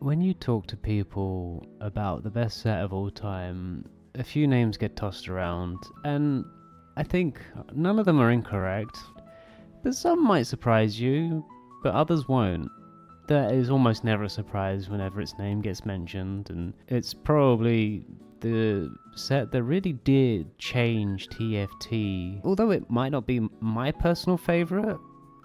When you talk to people about the best set of all time, a few names get tossed around, and I think none of them are incorrect. But some might surprise you, but others won't. That is almost never a surprise whenever its name gets mentioned, and it's probably the set that really did change TFT. Although it might not be my personal favourite,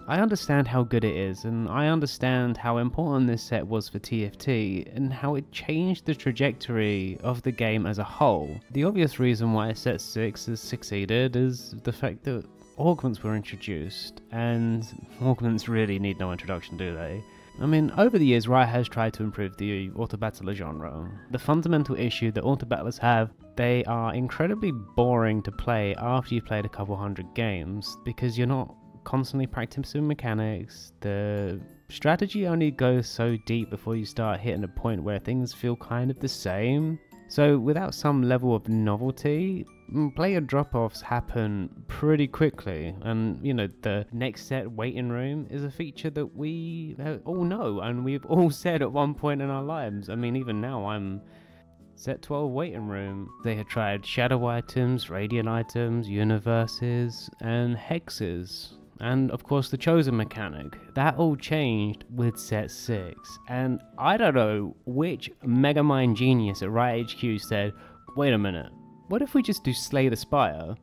I understand how good it is, and I understand how important this set was for TFT, and how it changed the trajectory of the game as a whole. The obvious reason why set 6 has succeeded is the fact that augments were introduced, and augments really need no introduction, do they? I mean, over the years, Riot has tried to improve the auto battler genre. The fundamental issue that auto battlers have, they are incredibly boring to play after you've played a couple hundred games because you're not constantly practicing mechanics. The strategy only goes so deep before you start hitting a point where things feel kind of the same. So, without some level of novelty, mm, player drop offs happen pretty quickly. And, you know, the next set waiting room is a feature that we uh, all know and we've all said at one point in our lives. I mean, even now, I'm set 12 waiting room. They had tried shadow items, radiant items, universes, and hexes and of course the chosen mechanic. That all changed with set 6. And I don't know which Megamind genius at Riot HQ said, wait a minute, what if we just do Slay the Spire?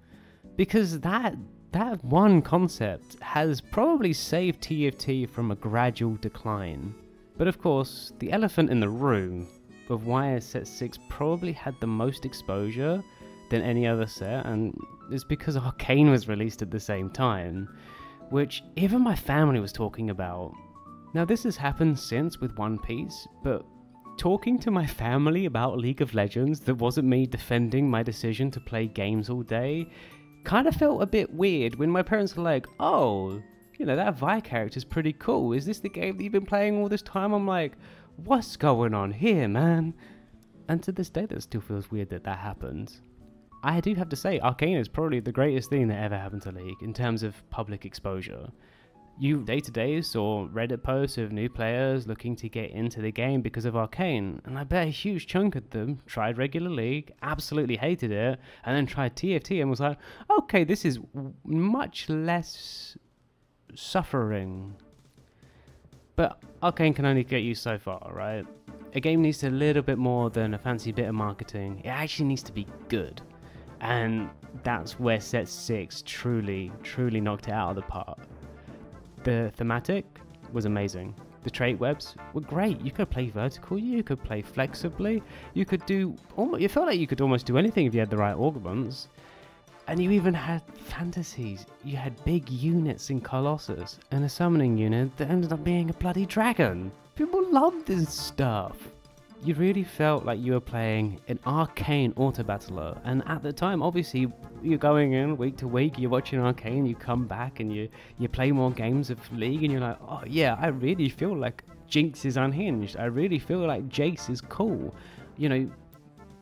Because that that one concept has probably saved TFT from a gradual decline. But of course, the elephant in the room of why set 6 probably had the most exposure than any other set, and it's because Arcane was released at the same time which even my family was talking about. Now, this has happened since with One Piece, but talking to my family about League of Legends that wasn't me defending my decision to play games all day kind of felt a bit weird when my parents were like, oh, you know, that Vi character's pretty cool. Is this the game that you've been playing all this time? I'm like, what's going on here, man? And to this day, that still feels weird that that happened. I do have to say, Arcane is probably the greatest thing that ever happened to League in terms of public exposure. You day to day saw Reddit posts of new players looking to get into the game because of Arcane, and I bet a huge chunk of them tried regular League, absolutely hated it, and then tried TFT and was like, okay, this is much less suffering. But Arcane can only get you so far, right? A game needs a little bit more than a fancy bit of marketing. It actually needs to be good. And that's where set six truly, truly knocked it out of the park. The thematic was amazing. The trait webs were great. You could play vertical, you could play flexibly, you could do almost, you felt like you could almost do anything if you had the right augments. And you even had fantasies. You had big units in Colossus and a summoning unit that ended up being a bloody dragon. People loved this stuff you really felt like you were playing an arcane auto battler. And at the time, obviously, you're going in week to week, you're watching Arcane, you come back and you, you play more games of League, and you're like, oh yeah, I really feel like Jinx is unhinged. I really feel like Jace is cool. You know,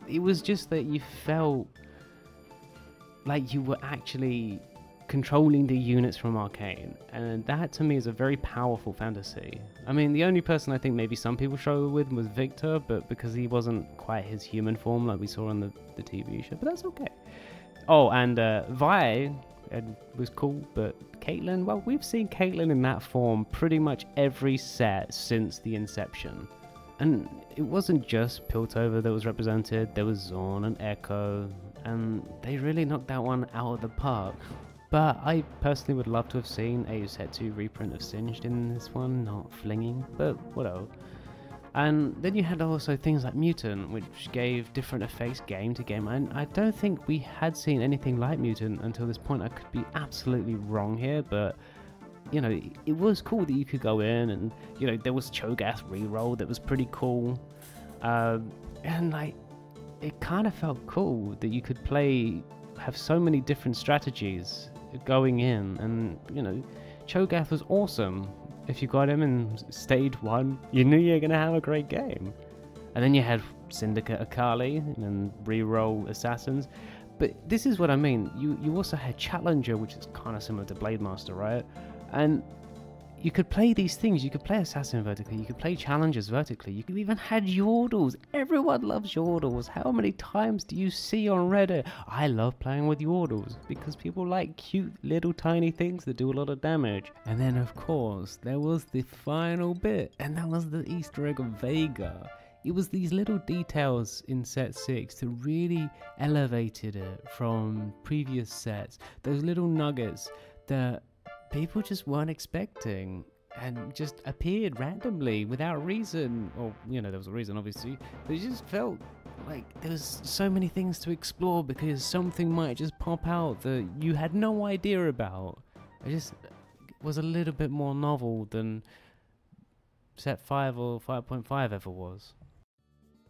it was just that you felt like you were actually controlling the units from Arcane, and that to me is a very powerful fantasy. I mean, the only person I think maybe some people struggle with was Viktor, but because he wasn't quite his human form like we saw on the, the TV show, but that's okay. Oh, and uh, Vi was cool, but Caitlyn, well, we've seen Caitlyn in that form pretty much every set since the inception. And it wasn't just Piltover that was represented, there was Zaun and Ekko, and they really knocked that one out of the park. But I personally would love to have seen a set 2 reprint of Singed in this one, not Flinging, but whatever. And then you had also things like Mutant, which gave different effects game to game. And I don't think we had seen anything like Mutant until this point. I could be absolutely wrong here, but you know, it was cool that you could go in and, you know, there was Cho'Gath reroll that was pretty cool. Um, and like, it kind of felt cool that you could play, have so many different strategies going in, and you know, Cho'Gath was awesome. If you got him in stage one, you knew you were gonna have a great game. And then you had Syndicate Akali and reroll assassins. But this is what I mean. You you also had Challenger, which is kind of similar to Blade Master, right? And you could play these things. You could play Assassin vertically. You could play Challengers vertically. You even had Yordles. Everyone loves Yordles. How many times do you see on Reddit? I love playing with Yordles because people like cute little tiny things that do a lot of damage. And then, of course, there was the final bit, and that was the Easter egg of Veigar. It was these little details in set six that really elevated it from previous sets. Those little nuggets that people just weren't expecting and just appeared randomly without reason. Or you know there was a reason obviously. But it just felt like there was so many things to explore because something might just pop out that you had no idea about. It just was a little bit more novel than set 5 or 5.5 ever was.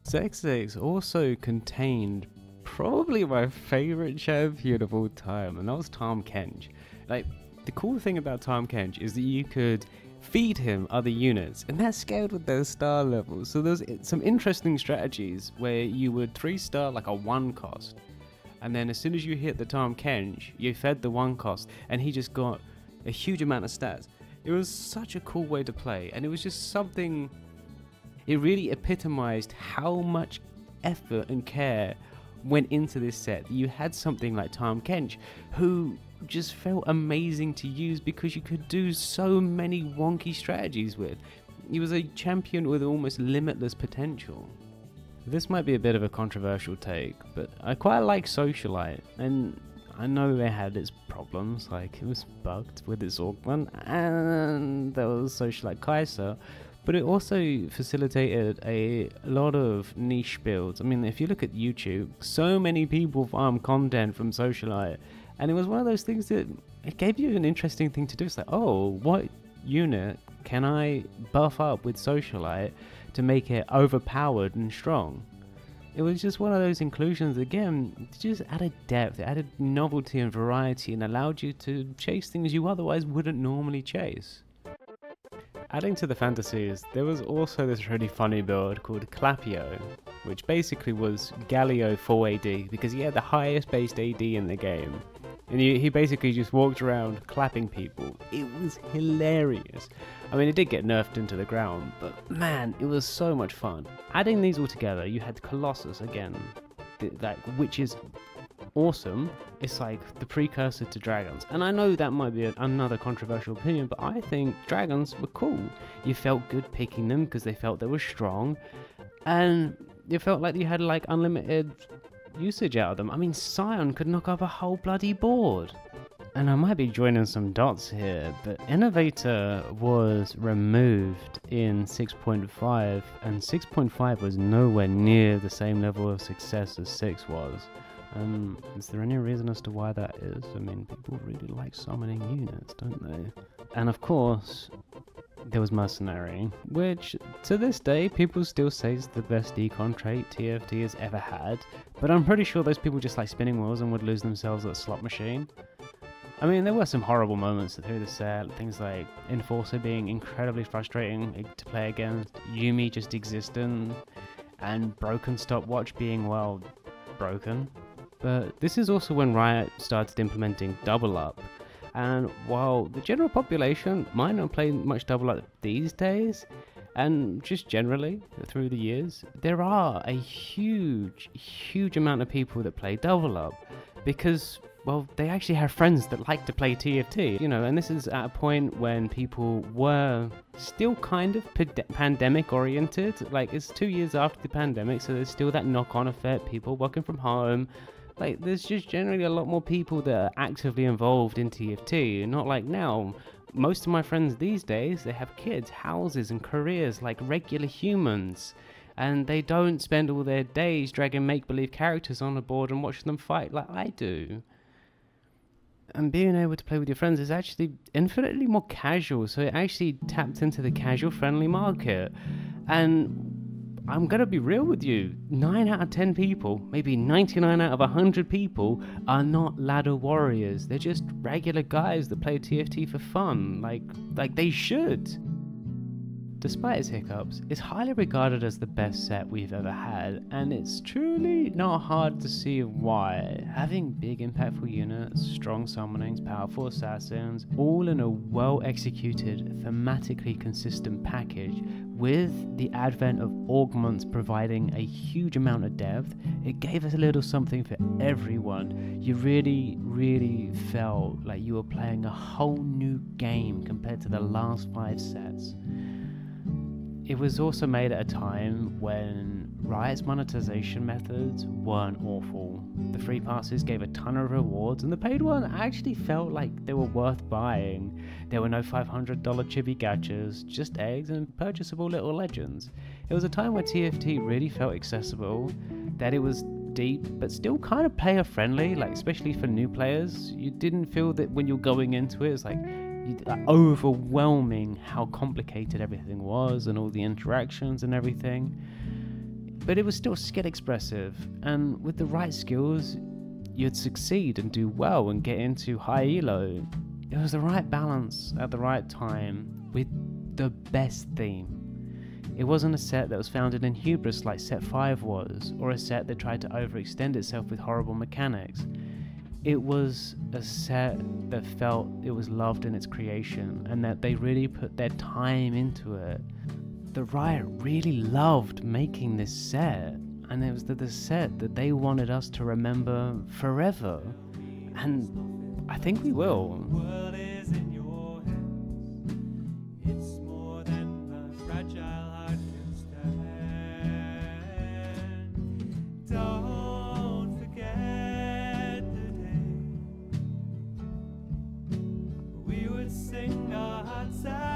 Set 6 also contained probably my favorite champion of all time and that was Tahm Kench. Like the cool thing about Tahm Kench is that you could feed him other units, and that scaled with those star levels. So there's eh, some interesting strategies where you would three star like a one cost, and then as soon as you hit the Tahm Kench, you fed the one cost, and he just got a huge amount of stats. It was such a cool way to play, and it was just something. It really epitomized how much effort and care went into this set. You had something like Tahm Kench, who just felt amazing to use because you could do so many wonky strategies with. He was a champion with almost limitless potential. This might be a bit of a controversial take, but I quite like Socialite, and I know they had its problems, like it was bugged with its augment, and there was Socialite Kai'Sa, but it also facilitated a lot of niche builds. I mean, if you look at YouTube, so many people farm content from Socialite and it was one of those things that it gave you an interesting thing to do. It's like, oh, what unit can I buff up with Socialite to make it overpowered and strong? It was just one of those inclusions again, just added depth, added novelty and variety, and allowed you to chase things you otherwise wouldn't normally chase. Adding to the fantasies, there was also this really funny build called Clapio, which basically was Galio 4 AD because he had the highest based AD in the game. And he, he basically just walked around clapping people. It was hilarious. I mean, it did get nerfed into the ground, but man, it was so much fun. Adding these all together, you had Colossus again, like which is awesome. It's like the precursor to dragons. And I know that might be another controversial opinion, but I think dragons were cool. You felt good picking them because they felt they were strong, and you felt like you had like unlimited usage out of them. I mean, Sion could knock up a whole bloody board. And I might be joining some dots here, but Innovator was removed in 6.5, and 6.5 was nowhere near the same level of success as 6 was. Um, is there any reason as to why that is? I mean, people really like summoning units, don't they? And of course, there was Mercenary, which to this day people still say is the best decon trait TFT has ever had, but I'm pretty sure those people just like spinning wheels and would lose themselves at a slot machine. I mean, there were some horrible moments through the set, things like Enforcer being incredibly frustrating to play against, Yuumi just existing, and Broken Stopwatch being, well, broken. But this is also when Riot started implementing Double Up, and while the general population might not play much double up these days, and just generally through the years, there are a huge, huge amount of people that play double up because, well, they actually have friends that like to play TFT, you know, and this is at a point when people were still kind of pandemic oriented. Like, it's two years after the pandemic, so there's still that knock on effect, people working from home like there's just generally a lot more people that are actively involved in TFT. Not like now. Most of my friends these days, they have kids, houses, and careers like regular humans. And they don't spend all their days dragging make believe characters on a board and watching them fight like I do. And being able to play with your friends is actually infinitely more casual, so it actually tapped into the casual friendly market. And I'm gonna be real with you. Nine out of ten people, maybe 99 out of 100 people, are not ladder warriors. They're just regular guys that play TFT for fun, like like they should. Despite its hiccups, is highly regarded as the best set we've ever had, and it's truly not hard to see why. Having big impactful units, strong summonings, powerful assassins, all in a well executed, thematically consistent package, with the advent of augments providing a huge amount of depth, it gave us a little something for everyone. You really, really felt like you were playing a whole new game compared to the last five sets. It was also made at a time when Riot's monetization methods weren't awful. The free passes gave a ton of rewards, and the paid one actually felt like they were worth buying. There were no $500 chibi gachas, just eggs and purchasable little legends. It was a time where TFT really felt accessible, that it was deep but still kind of player friendly, like especially for new players. You didn't feel that when you're going into it, it's like overwhelming how complicated everything was and all the interactions and everything. But it was still skill expressive, and with the right skills, you'd succeed and do well and get into high elo. It was the right balance at the right time with the best theme. It wasn't a set that was founded in hubris like Set 5 was, or a set that tried to overextend itself with horrible mechanics it was a set that felt it was loved in its creation and that they really put their time into it. The Riot really loved making this set, and it was the, the set that they wanted us to remember forever. And I think we will. sing outside.